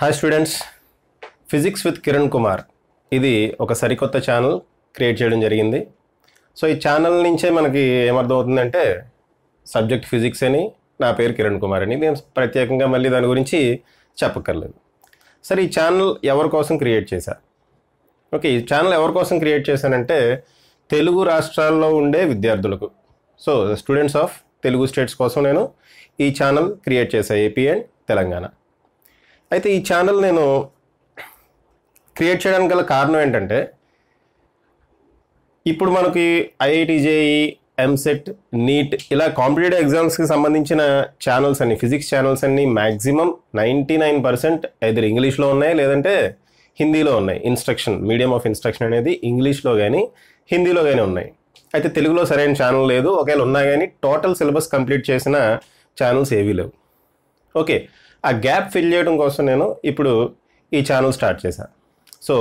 Hi students physics with Kiran Kumar ఇది ఒక సరికొత్త ఛానల్ క్రియేట్ చేయడం జరిగింది. సో ఈ ఛానల్ నుంచే మనకి ఏమర్థమవుతుందంటే సబ్జెక్ట్ ఫిజిక్స్ అని నా పేరు కిరణ్ కుమార్ అని. నేను ప్రత్యేకంగా మళ్ళీ దాని గురించి చెప్పక్కర్లేదు. సరే ఈ ఛానల్ ఎవరి కోసం క్రియేట్ చేశా? ఓకే ఈ ఛానల్ ఎవరి కోసం క్రియేట్ చేశానంటే తెలుగు రాష్ట్రాల్లో ఉండే విద్యార్థులకు. So students of Telugu states కోసం నేను ఈ ఛానల్ క్రియేట్ చేశాను ఏపీ అండ్ తెలంగాణ. అయితే ఈ ఛానల్ నేను క్రియేట్ చేయడానికి గల కారణం ఏంటంటే ఇప్పుడు మనకి ఐఐటి జేఈ ఎంసెట్ నీట్ ఇలా కాంపిటేటివ్ ఎగ్జామ్స్కి సంబంధించిన ఛానల్స్ అన్ని ఫిజిక్స్ ఛానల్స్ అన్ని మ్యాక్సిమం నైంటీ నైన్ పర్సెంట్ ఎదురు ఇంగ్లీష్లో ఉన్నాయి లేదంటే హిందీలో ఉన్నాయి. ఇన్స్ట్రక్షన్ మీడియం ఆఫ్ ఇన్స్ట్రక్షన్ అనేది ఇంగ్లీష్లో కానీ హిందీలో కానీ ఉన్నాయి. అయితే తెలుగులో సరైన ఛానల్ లేదు. ఒకవేళ ఉన్నా కానీ టోటల్ సిలబస్ కంప్లీట్ చేసిన ఛానల్స్ ఏవీ లేవు. ఓకే ఆ గ్యాప్ ఫిల్ చేయడం కోసం నేను ఇప్పుడు ఈ ఛానల్ స్టార్ట్ చేశాను సో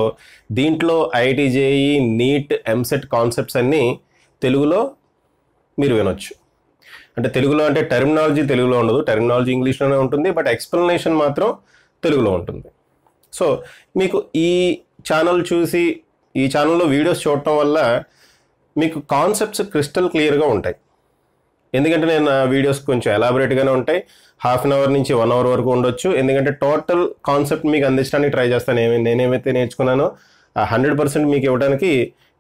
దీంట్లో ఐటీజేఈ నీట్ ఎంసెట్ కాన్సెప్ట్స్ అన్నీ తెలుగులో మీరు వినొచ్చు. అంటే తెలుగులో అంటే టెర్మినాలజీ తెలుగులో ఉండదు. టెర్మినాలజీ ఇంగ్లీష్లోనే ఉంటుంది బట్ ఎక్స్ప్లెనేషన్ మాత్రం తెలుగులో ఉంటుంది. సో మీకు ఈ ఛానల్ చూసి ఈ ఛానల్లో వీడియోస్ చూడటం వల్ల మీకు కాన్సెప్ట్స్ క్రిస్టల్ క్లియర్గా ఉంటాయి. ఎందుకంటే నేను నా వీడియోస్ కొంచెం ఎలాబరేట్గానే ఉంటాయి. హాఫ్ అన్ అవర్ నుంచి వన్ అవర్ వరకు ఉండొచ్చు. ఎందుకంటే టోటల్ కాన్సెప్ట్ మీకు అందించడానికి ట్రై చేస్తాను. ఏమి నేనేమైతే నేర్చుకున్నానో ఆ హండ్రెడ్ పర్సెంట్ మీకు ఇవ్వడానికి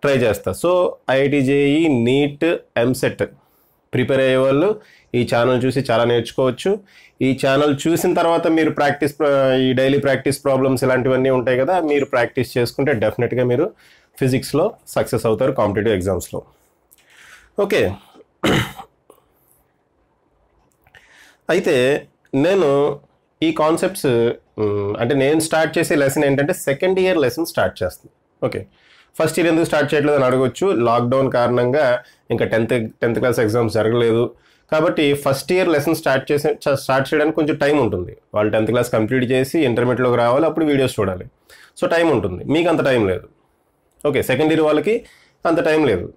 ట్రై చేస్తా. So IIT JEE NEET EAMCET prepare అయ్యే వాళ్ళు ఈ ఛానల్ చూసి చాలా నేర్చుకోవచ్చు. ఈ ఛానల్ చూసిన తర్వాత మీరు ప్రాక్టీస్ ఈ డైలీ ప్రాక్టీస్ ప్రాబ్లమ్స్ ఇలాంటివన్నీ ఉంటాయి కదా మీరు ప్రాక్టీస్ చేసుకుంటే డెఫినెట్గా మీరు ఫిజిక్స్లో సక్సెస్ అవుతారు కాంపిటేటివ్ ఎగ్జామ్స్లో. ఓకే. అయితే నేను ఈ కాన్సెప్ట్స్ అంటే నేను స్టార్ట్ చేసే లెసన్ ఏంటంటే సెకండ్ ఇయర్ లెసన్ స్టార్ట్ చేస్తుంది ఓకే ఫస్ట్ ఇయర్ ఎందుకు స్టార్ట్ చేయట్లేదు అని అడగొచ్చు. లాక్డౌన్ కారణంగా ఇంకా టెన్త్ టెన్త్ క్లాస్ ఎగ్జామ్స్ జరగలేదు. కాబట్టి ఫస్ట్ ఇయర్ లెసన్ స్టార్ట్ చేసే స్టార్ట్ చేయడానికి కొంచెం టైం ఉంటుంది. వాళ్ళు టెన్త్ క్లాస్ కంప్లీట్ చేసి ఇంటర్మీడియట్లోకి రావాలి అప్పుడు వీడియోస్ చూడాలి. సో టైం ఉంటుంది. మీకు అంత టైం లేదు. ఓకే సెకండ్ ఇయర్ వాళ్ళకి అంత టైం లేదు.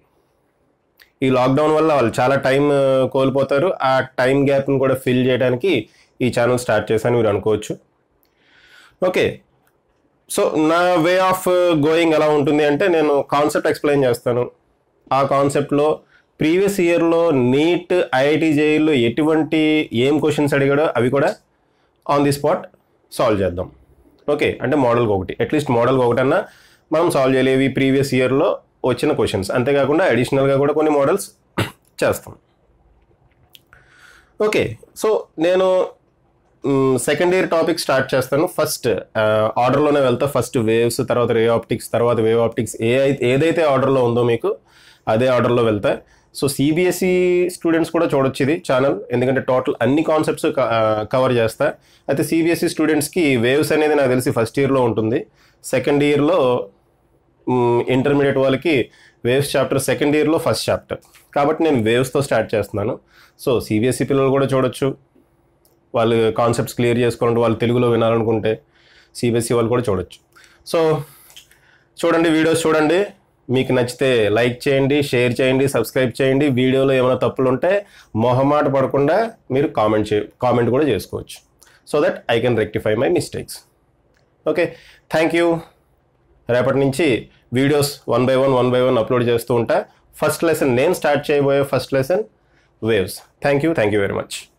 ఈ లాక్డౌన్ వల్ల వాళ్ళు చాలా టైం కోల్పోతారు. ఆ టైం గ్యాప్ని కూడా ఫిల్ చేయడానికి ఈ ఛానల్ స్టార్ట్ చేశాను మీరు అనుకోవచ్చు. ఓకే సో నా వే ఆఫ్ గోయింగ్ ఎలా ఉంటుంది అంటే నేను కాన్సెప్ట్ ఎక్స్ప్లెయిన్ చేస్తాను. ఆ కాన్సెప్ట్లో ప్రీవియస్ ఇయర్లో నీట్ ఐఐటి జేఈలో ఎటువంటి ఏం క్వశ్చన్స్ అడిగాడో అవి కూడా ఆన్ ది స్పాట్ సాల్వ్ చేద్దాం. ఓకే అంటే మోడల్కి ఒకటి. అట్లీస్ట్ మోడల్కి ఒకటన్నా మనం సాల్వ్ చేయలేవి ప్రీవియస్ ఇయర్లో వచ్చిన క్వశ్చన్స్ అంతేకాకుండా అడిషనల్గా కూడా కొన్ని మోడల్స్ చేస్తాం. ఓకే సో నేను సెకండ్ ఇయర్ టాపిక్ స్టార్ట్ చేస్తాను. ఫస్ట్ ఆర్డర్లోనే వెళ్తా. ఫస్ట్ వేవ్స్ తర్వాత రే ఆప్టిక్స్ తర్వాత వేవ్ ఆప్టిక్స్ ఏ అయితే ఏదైతే ఆర్డర్లో ఉందో మీకు అదే ఆర్డర్లో వెళ్తా. సో సిబిఎస్ఈ స్టూడెంట్స్ కూడా చూడొచ్చు ఇది ఛానల్ ఎందుకంటే టోటల్ అన్ని కాన్సెప్ట్స్ కవర్ చేస్తా. అయితే సిబిఎస్ఈ స్టూడెంట్స్కి వేవ్స్ అనేది నాకు తెలిసి ఫస్ట్ ఇయర్లో ఉంటుంది. సెకండ్ ఇయర్లో ఇంటర్మీడియట్ వాళ్ళకి వేవ్స్ చాప్టర్ సెకండ్ ఇయర్లో ఫస్ట్ చాప్టర్ కాబట్టి నేను వేవ్స్తో స్టార్ట్ చేస్తున్నాను. సో సిబిఎస్ఈ పిల్లలు కూడా చూడొచ్చు. వాళ్ళు కాన్సెప్ట్స్ క్లియర్ చేసుకోవాలంటే వాళ్ళు తెలుగులో వినాలనుకుంటే సిబిఎస్ఈ వాళ్ళు కూడా చూడొచ్చు. సో చూడండి వీడియోస్ చూడండి. మీకు నచ్చితే లైక్ చేయండి షేర్ చేయండి సబ్స్క్రైబ్ చేయండి. వీడియోలో ఏమైనా తప్పులు ఉంటే మొహమాట పడకుండా మీరు కామెంట్ చే కామెంట్ కూడా చేసుకోవచ్చు. So that I can rectify my mistakes okay thank you రేపటి నుంచి videos one by one one by one upload చేస్తూ ఉంటా. ఫస్ట్ లెసన్ నేను స్టార్ట్ చేయబోయే first lesson waves. Thank you thank you very much